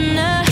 Havana.